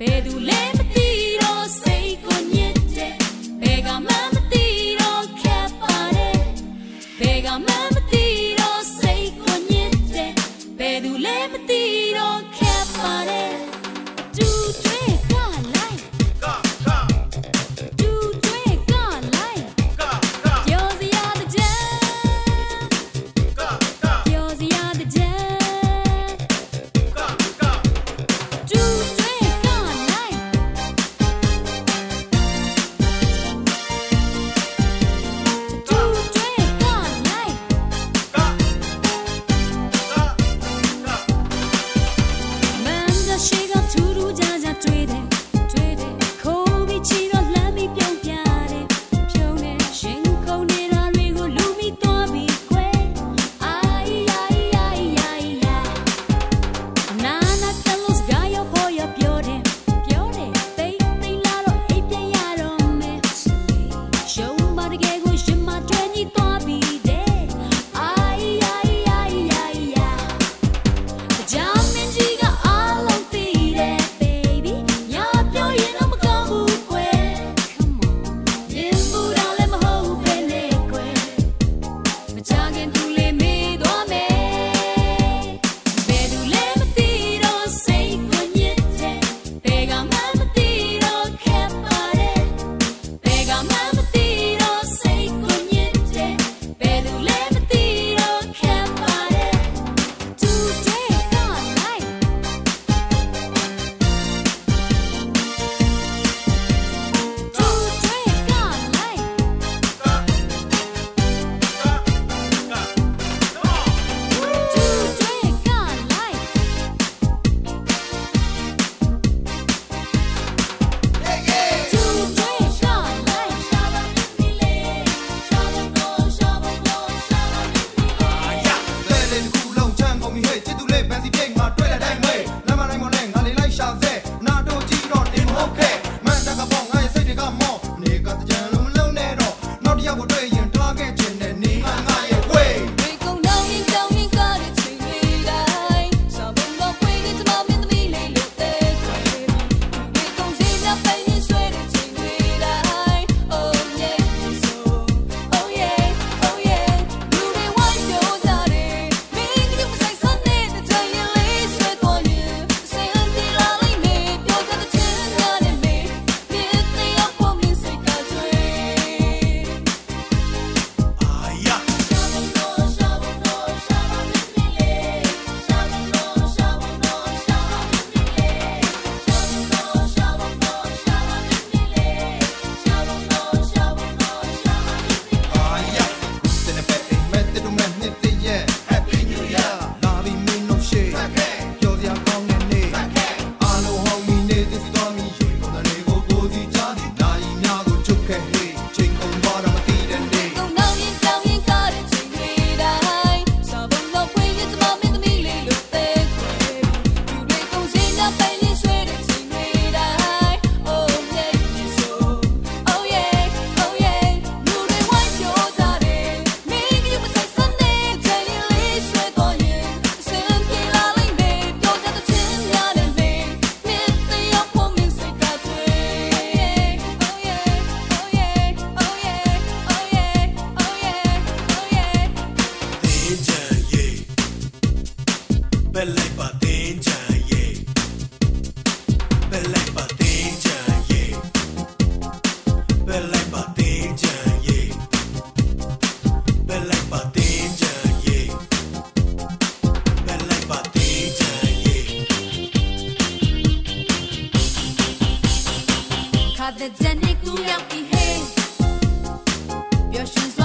ဘယ်သူလဲ 表示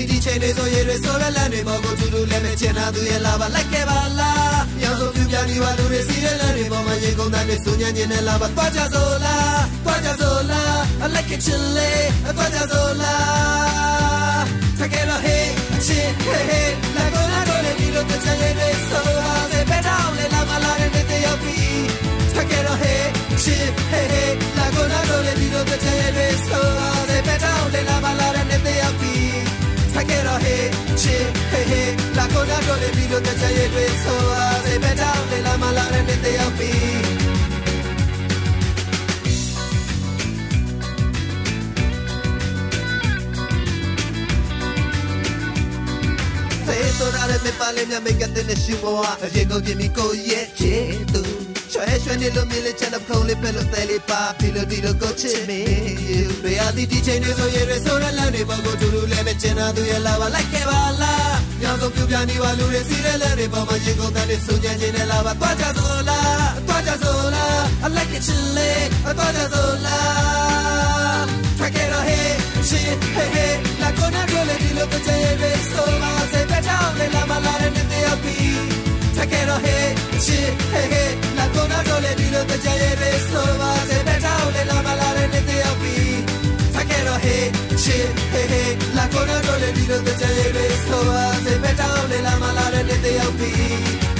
ရရတီတီချိန်တွေဆိုရေတွေဆိုရလမ်းတွေပေါ်ကိုတူတူလည်းမချင်တာသူရဲ့လာပါလိုက်ခဲ့ပါလားရောင်စုံပြပြနေပါလူတွေစီးတဲ့လမ်းတွေပေါ်မှာရေကုန်တဲ့စူညံ့ညင်နဲ့လာပါသွားကြစို့လားသွားကြစို့လား I like it chilly သွားကြစို့လား Take it away shit hey hey la gona dole di lo tja ye re so ha se pe down le la mala re ne te yo pi ta ke ro hey shit hey hey la gona dole di lo tja ye re so ha se pe down le la mala re ne te yo pi ta ke ro hey shit hey hey la gona dole di lo tja ye re so ha se pe down le la mala re ne te yo pi ဆိုတာလည်းမပါလေမြမေကတဲ့ရှိဘဝအရင်ကုန်ပြမီကိုရဲ့ချေသူ ချွဲချွဲနေလို့မြင်လေချက်တော့ခုံးလေးပဲလို့တဲလေးပါဖီလို့ဒီလိုကိုချစ်မေဘယ်အသည့်ဒီချိန်နေဆိုရဲရဆိုရလမ်းတွေပေါ်ကိုတူတူလဲပဲကျင်နာသူရဲ့လာပါလိုက်ခဲ့ပါလားညောင်ဆုံးပြပြနေပါလူတွေစီးတဲ့လမ်းတွေပေါ်မှာရင်ကုန်တဲ့စုံကြံခြင်းနဲ့လာပါသွားကြဆိုလားသွားကြဆိုလား I like it chilly သွားကြဆိုလား Track it on hey shit hey hey la cona dole di lo que te ves so más se pe down le la mala de te api Track it on hey shit hey hey la cona dole di lo que te ves so más se pe down le la mala de te api Track it on hey shit hey hey la cona dole di lo que te ves so más se pe down le la mala de te api လို့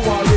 Power